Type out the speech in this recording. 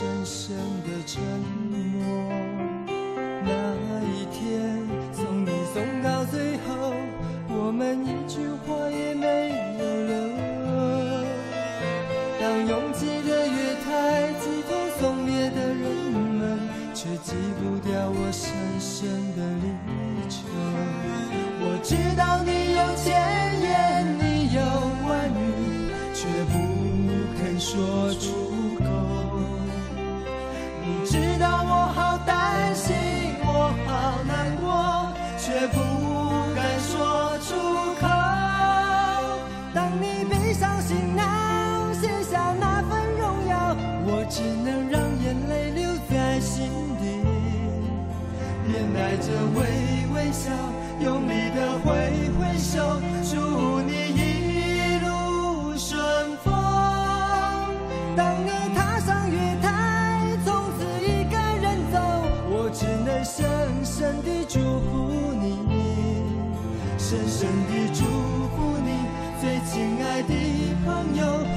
深深的沉默。那一天，送你送到最后，我们一句话也没有留。当拥挤的月台，寄托送别的人们，却记不掉我深深的离愁。我知道你有千言，你有万语，却不肯说出。也不敢说出口，当你背上行囊，卸下那份荣耀，我只能让眼泪留在心底，面带着微微笑，用力的挥挥手，祝你一路顺风。当你。真的祝福你最亲爱的朋友。